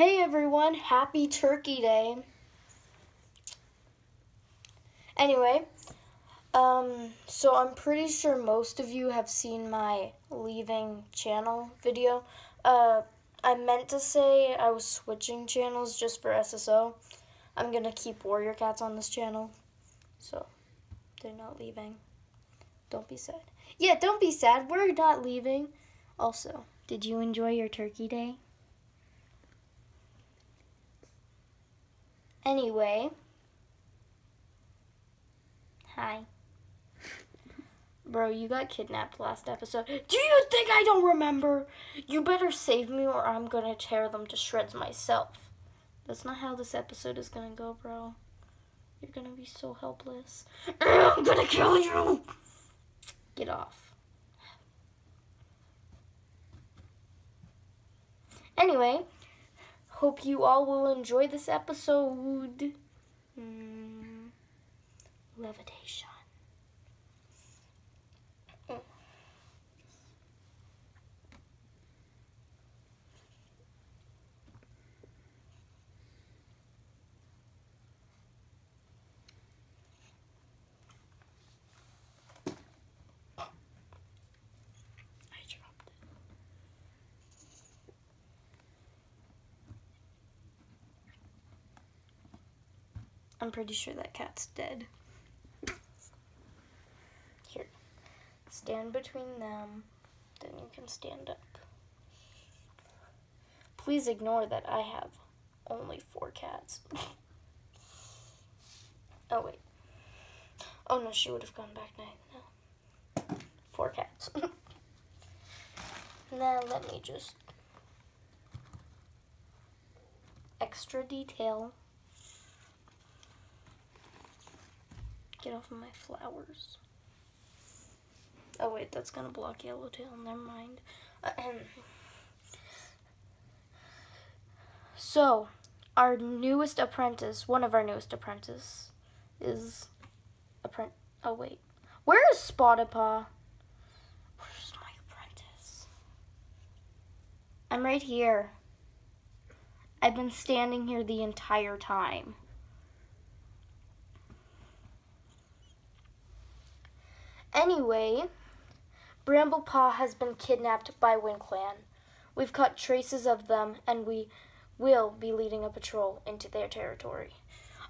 Hey everyone, happy Turkey Day. Anyway, um, so I'm pretty sure most of you have seen my leaving channel video. Uh, I meant to say I was switching channels just for SSO. I'm gonna keep Warrior Cats on this channel, so they're not leaving. Don't be sad. Yeah, don't be sad. We're not leaving. Also, did you enjoy your Turkey Day? Anyway, hi. Bro, you got kidnapped last episode. Do you think I don't remember? You better save me or I'm gonna tear them to shreds myself. That's not how this episode is gonna go, bro. You're gonna be so helpless. I'm gonna kill you! Get off. Anyway, hope you all will enjoy this episode. Mm, levitation. I'm pretty sure that cat's dead. Here. Stand between them, then you can stand up. Please ignore that I have only four cats. oh, wait. Oh, no, she would have gone back now. No. Four cats. now, let me just. Extra detail. Get off of my flowers. Oh wait, that's gonna block Yellowtail. Never mind. So, our newest apprentice, one of our newest apprentice, is apprentice. Oh wait, where is Spotted Paw? Where's my apprentice? I'm right here. I've been standing here the entire time. Anyway, Bramblepaw has been kidnapped by WindClan. We've caught traces of them, and we will be leading a patrol into their territory.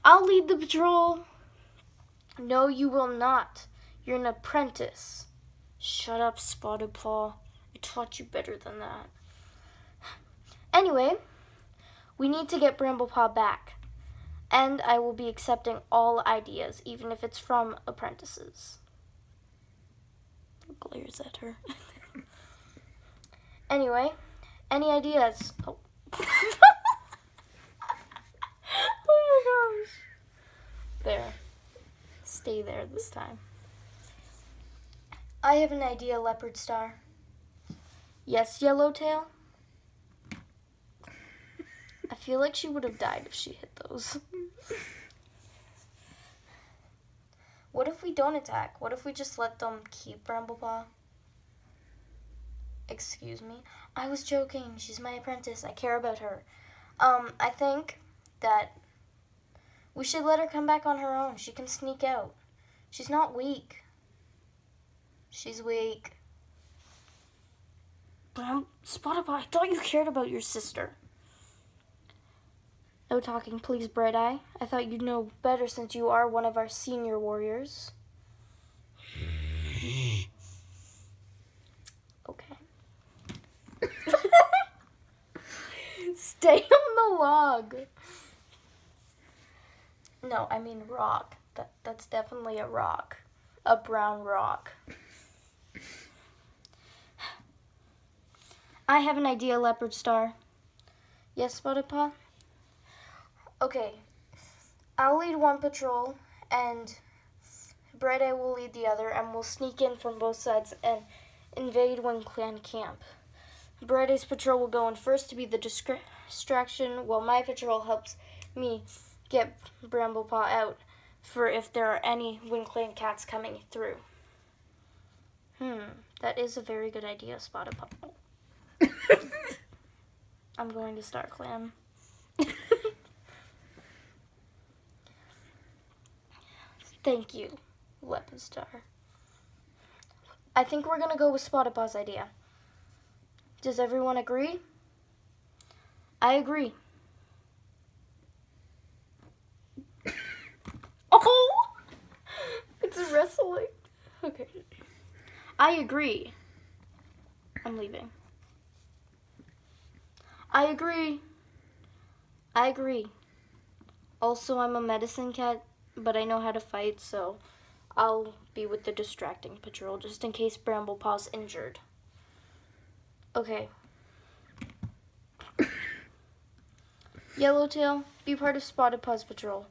I'll lead the patrol. No, you will not. You're an apprentice. Shut up, Spotted Paw. I taught you better than that. Anyway, we need to get Bramblepaw back. And I will be accepting all ideas, even if it's from apprentices glares at her. anyway, any ideas? Oh. oh my gosh. There. Stay there this time. I have an idea, Leopard Star. Yes, Yellowtail? I feel like she would have died if she hit those. What if we don't attack? What if we just let them keep Bramblepaw? Excuse me? I was joking. She's my apprentice. I care about her. Um, I think that we should let her come back on her own. She can sneak out. She's not weak. She's weak. But I'm Spotted I thought you cared about your sister. No talking, please, Bright Eye. I thought you'd know better since you are one of our senior warriors. Okay. Stay on the log. No, I mean rock. That that's definitely a rock. A brown rock. I have an idea, Leopard Star. Yes, Spotted Paw? Okay, I'll lead one patrol, and Bright Eye will lead the other, and we'll sneak in from both sides and invade WindClan camp. Bright Eye's patrol will go in first to be the distraction, while my patrol helps me get Bramblepaw out for if there are any WindClan cats coming through. Hmm, that is a very good idea, Spotted Paw. I'm going to start clan. Thank you, Leopard Star. I think we're gonna go with Spotted Paw's idea. Does everyone agree? I agree. oh! It's wrestling. Okay. I agree. I'm leaving. I agree. I agree. Also, I'm a medicine cat, but I know how to fight, so I'll be with the distracting patrol just in case Bramble-Paw's injured. Okay. Yellowtail, be part of Spotted Paw's patrol.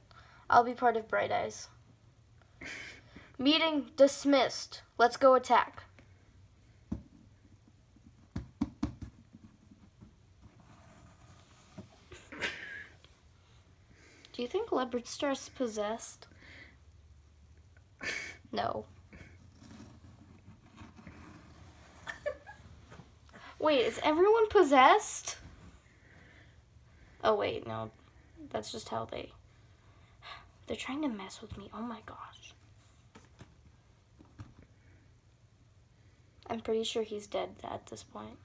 I'll be part of Bright Eyes. Meeting dismissed. Let's go attack. Do you think Leopard Star's possessed? No. Wait, is everyone possessed? Oh wait, no. That's just how they They're trying to mess with me. Oh my gosh. I'm pretty sure he's dead at this point.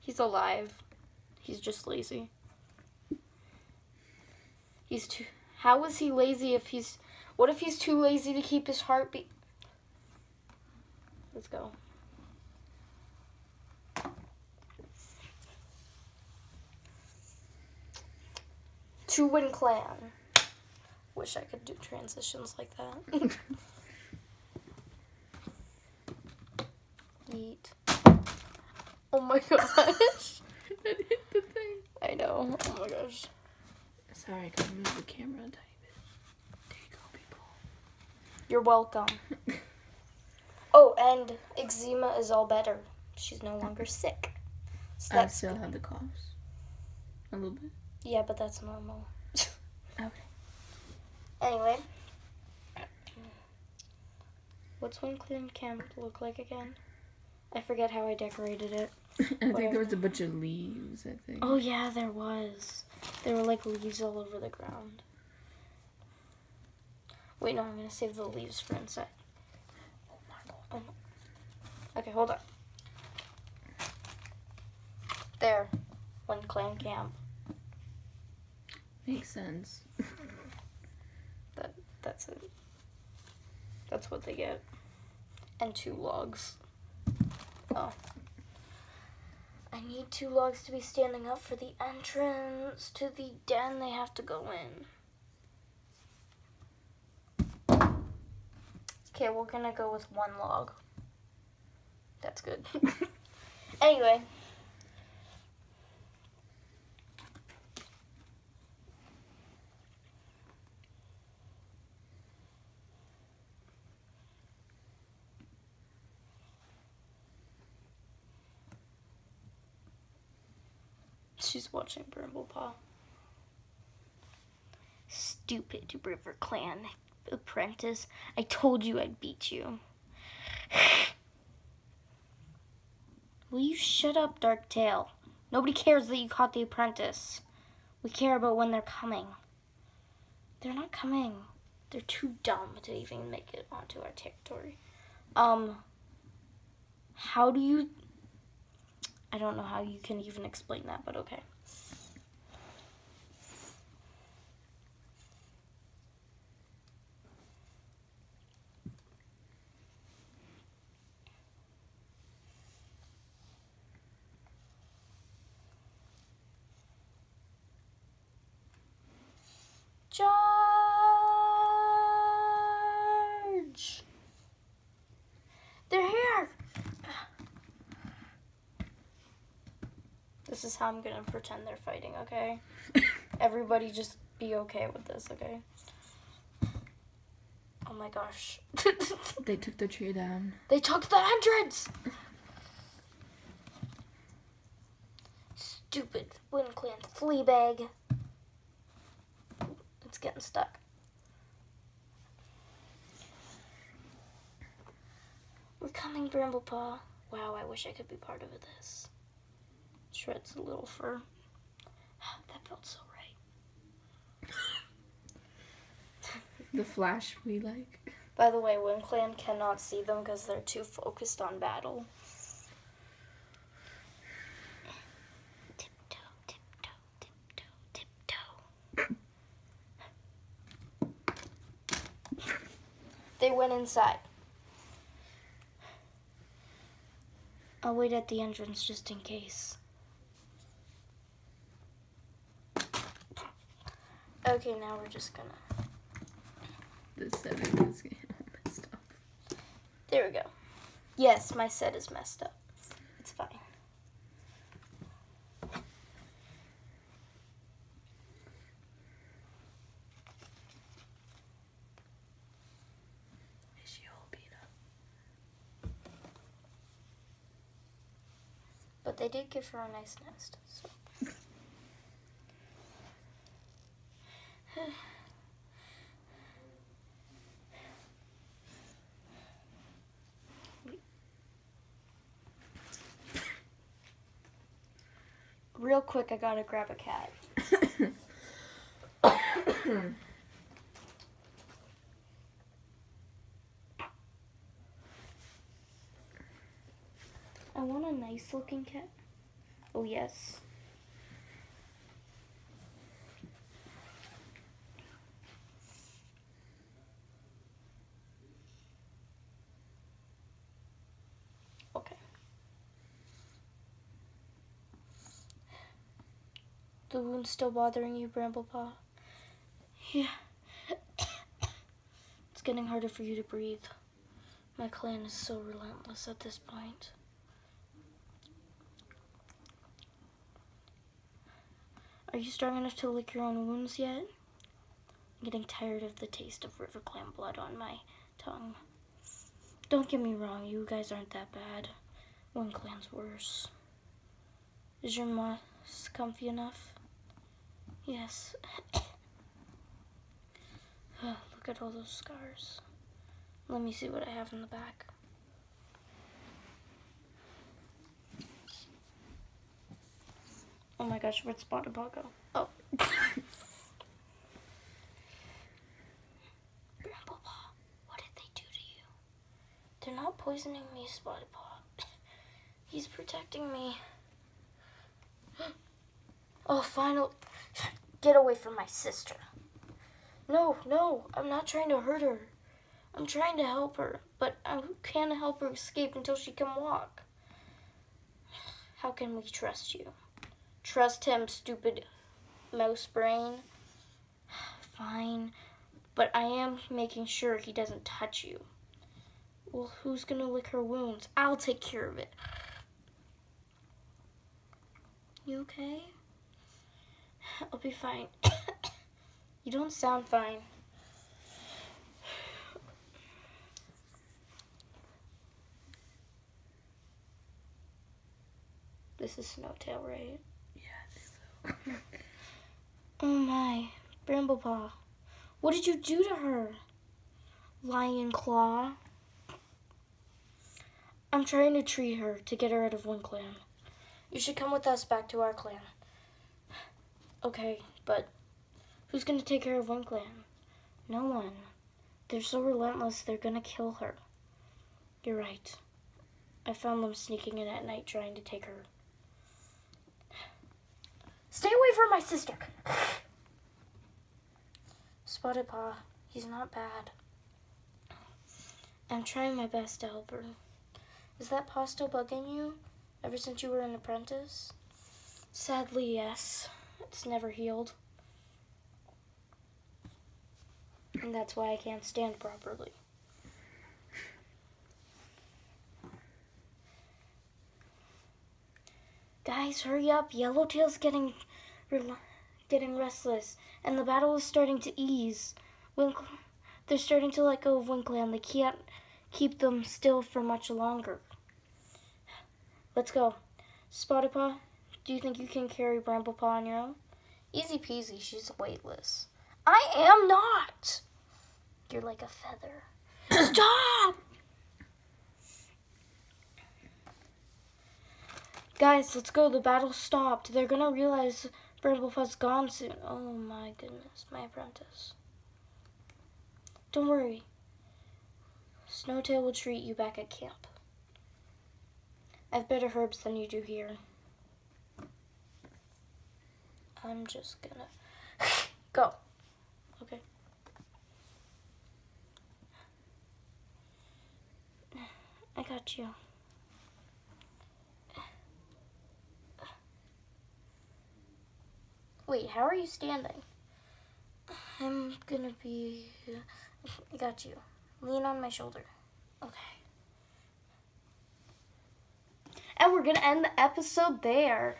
He's alive. He's just lazy. He's too. How is he lazy if he's. What if he's too lazy to keep his heartbeat? Let's go. To WindClan. Wish I could do transitions like that. Eat. Oh my gosh. that hit the thing. I know. Oh my gosh. Sorry, I gotta move the camera a tiny bit. There you go, people. You're welcome. oh, and eczema is all better. She's no longer sick. So I still good. have the coughs. A little bit. Yeah, but that's normal. Okay. Anyway. What's one clean camp look like again? I forget how I decorated it. I think there was a bunch of leaves, I think. Oh yeah, there was. There were like leaves all over the ground. Wait, no, I'm gonna save the leaves for inside. Oh my god. Okay, hold on. There. WindClan camp. Makes sense. That that's it. That's what they get. And two logs. Oh. I need two logs to be standing up for the entrance to the den they have to go in. Okay, we're gonna go with one log. That's good. anyway. Watching Bramblepaw. Stupid River Clan apprentice. I told you I'd beat you. Will you shut up, Dark Tail? Nobody cares that you caught the apprentice. We care about when they're coming. They're not coming. They're too dumb to even make it onto our territory. Um, how do you I don't know how you can even explain that, but okay. Charge! They're here! This is how I'm gonna pretend they're fighting, okay? Everybody just be okay with this, okay? Oh my gosh. They took the tree down. they took the entrance! Stupid Wind Clan flea bag. It's getting stuck. We're coming, Bramblepaw. Wow, I wish I could be part of this. Shreds a little fur. That felt so right. The flash we like. By the way, Wind Clan cannot see them because they're too focused on battle. Tiptoe, tiptoe, tiptoe, tiptoe. They went inside. I'll wait at the entrance just in case. Okay, now we're just gonna. The setting is getting messed up. There we go. Yes, my set is messed up. It's fine. Is she all beat up? But they did give her a nice nest. So. Real quick, I gotta grab a cat. I want a nice looking cat. Oh, yes. Okay. The wound's still bothering you, Bramblepaw? Yeah. it's getting harder for you to breathe. My clan is so relentless at this point. Are you strong enough to lick your own wounds yet? I'm getting tired of the taste of River Clan blood on my tongue. Don't get me wrong, you guys aren't that bad. WindClan's worse. Is your moss comfy enough? Yes. Oh, look at all those scars. Let me see what I have in the back. Oh my gosh, where'd Paw go? Oh. Bramblepaw, what did they do to you? They're not poisoning me, Paw. He's protecting me. Oh, final. Get away from my sister. No, no, I'm not trying to hurt her. I'm trying to help her, but I can't help her escape until she can walk. How can we trust you? Trust him, stupid mouse brain. Fine, but I am making sure he doesn't touch you. Well, who's gonna lick her wounds? I'll take care of it. You okay? I'll be fine. you don't sound fine. This is Snowtail, right? Yeah, I think so. Oh my, Bramblepaw. What did you do to her? Lion Claw. I'm trying to treat her to get her out of WindClan. You should come with us back to our clan. Okay, but who's gonna take care of clan? No one. They're so relentless, they're gonna kill her. You're right. I found them sneaking in at night trying to take her. Stay away from my sister. Spotted Paw, he's not bad. I'm trying my best to help her. Is that paw still bugging you? Ever since you were an apprentice? Sadly, yes. It's never healed. And that's why I can't stand properly. Guys, hurry up. Yellowtail's getting getting restless, and the battle is starting to ease. They're starting to let go of WindClan. They can't keep them still for much longer. Let's go. Spotted Paw, do you think you can carry Bramblepaw on your own? Easy peasy, she's weightless. I am not! You're like a feather. Stop! Guys, let's go. The battle stopped. They're gonna realize Bramblepaw's gone soon. Oh my goodness, my apprentice. Don't worry. Snowtail will treat you back at camp. I have better herbs than you do here. I'm just gonna go. Okay. I got you. Wait, how are you standing? I'm gonna be. I got you. Lean on my shoulder. Okay. And we're gonna end the episode there.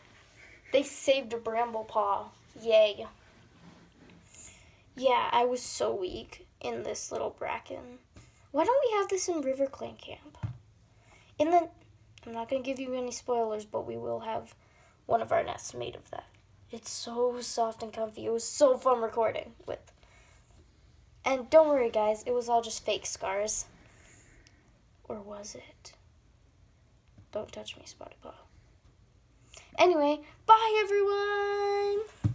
They saved a Bramblepaw. Yay. Yeah, I was so weak in this little bracken. Why don't we have this in River Clan Camp? In the I'm not gonna give you any spoilers, but we will have one of our nests made of that. It's so soft and comfy. It was so fun recording with. And don't worry, guys, it was all just fake scars. Or was it? Don't touch me, Paw. Anyway, bye everyone!